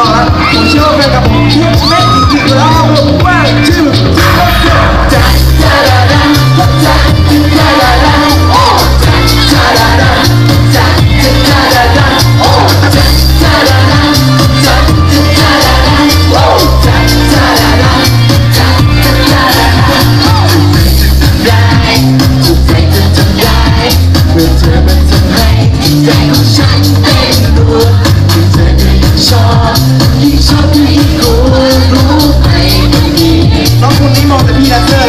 I'm come on, come on, come That's it.